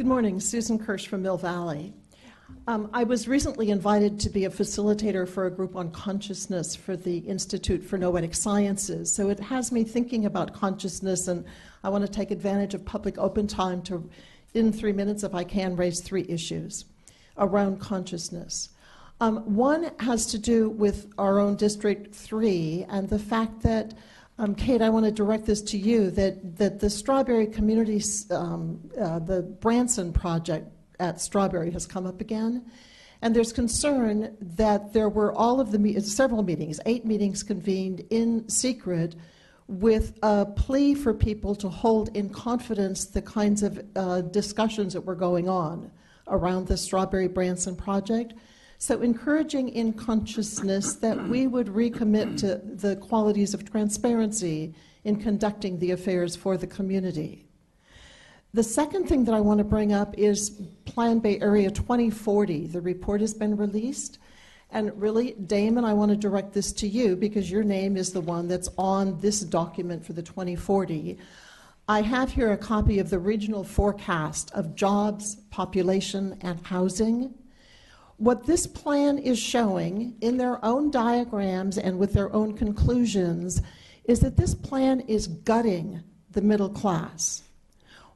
Good morning, Susan Kirsch from Mill Valley. Um, I was recently invited to be a facilitator for a group on consciousness for the Institute for Noetic Sciences. So it has me thinking about consciousness, and I want to take advantage of public open time to, in three minutes, if I can, raise three issues around consciousness. Um, one has to do with our own District 3 and the fact that um, Kate, I want to direct this to you that, that the Strawberry Community, um, uh, the Branson project at Strawberry has come up again. And there's concern that there were all of the me- several meetings, eight meetings convened in secret, with a plea for people to hold in confidence the kinds of uh, discussions that were going on around the Strawberry Branson project. So, encouraging in consciousness that we would recommit to the qualities of transparency in conducting the affairs for the community. The second thing that I want to bring up is Plan Bay Area 2040. The report has been released. And really, Damon, I want to direct this to you because your name is the one that's on this document for the 2040. I have here a copy of the regional forecast of jobs, population, and housing what this plan is showing in their own diagrams and with their own conclusions is that this plan is gutting the middle class.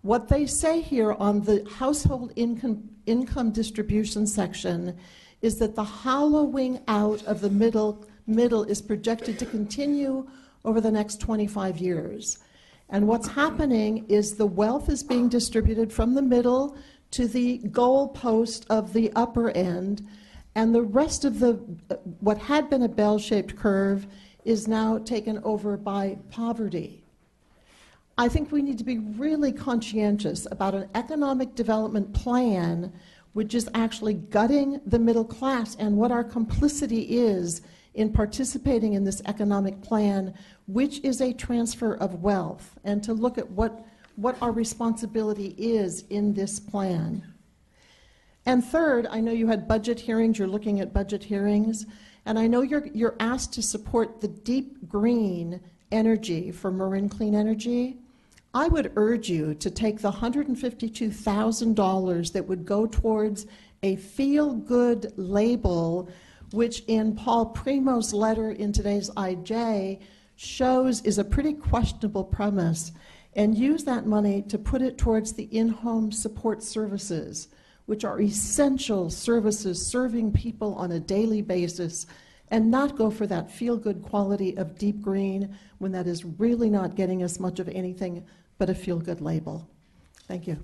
What they say here on the household income, income distribution section is that the hollowing out of the middle, middle is projected to continue over the next 25 years. And what's happening is the wealth is being distributed from the middle to the goal post of the upper end, and the rest of the what had been a bell-shaped curve is now taken over by poverty. I think we need to be really conscientious about an economic development plan which is actually gutting the middle class and what our complicity is in participating in this economic plan, which is a transfer of wealth, and to look at what what our responsibility is in this plan. And third, I know you had budget hearings, you're looking at budget hearings, and I know you're, you're asked to support the deep green energy for Marin Clean Energy. I would urge you to take the $152,000 that would go towards a feel good label, which in Paul Premo's letter in today's IJ shows is a pretty questionable premise and use that money to put it towards the in home support services, which are essential services serving people on a daily basis, and not go for that feel good quality of deep green when that is really not getting us much of anything but a feel good label. Thank you.